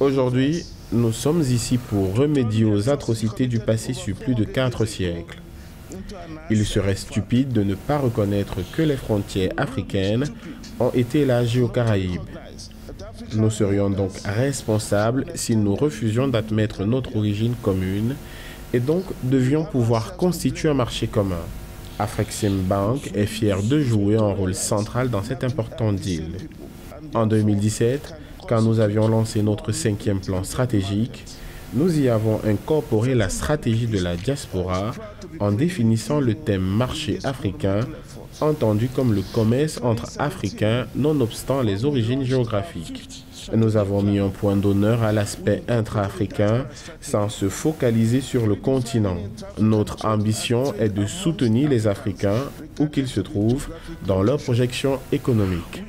Aujourd'hui, nous sommes ici pour remédier aux atrocités du passé sur plus de quatre siècles. Il serait stupide de ne pas reconnaître que les frontières africaines ont été élargies aux Caraïbes. Nous serions donc responsables si nous refusions d'admettre notre origine commune et donc devions pouvoir constituer un marché commun. Afrexim Bank est fier de jouer un rôle central dans cet important deal. En 2017, quand nous avions lancé notre cinquième plan stratégique, nous y avons incorporé la stratégie de la diaspora en définissant le thème marché africain, entendu comme le commerce entre Africains nonobstant les origines géographiques. Nous avons mis un point d'honneur à l'aspect intra-africain sans se focaliser sur le continent. Notre ambition est de soutenir les Africains, où qu'ils se trouvent, dans leur projection économique.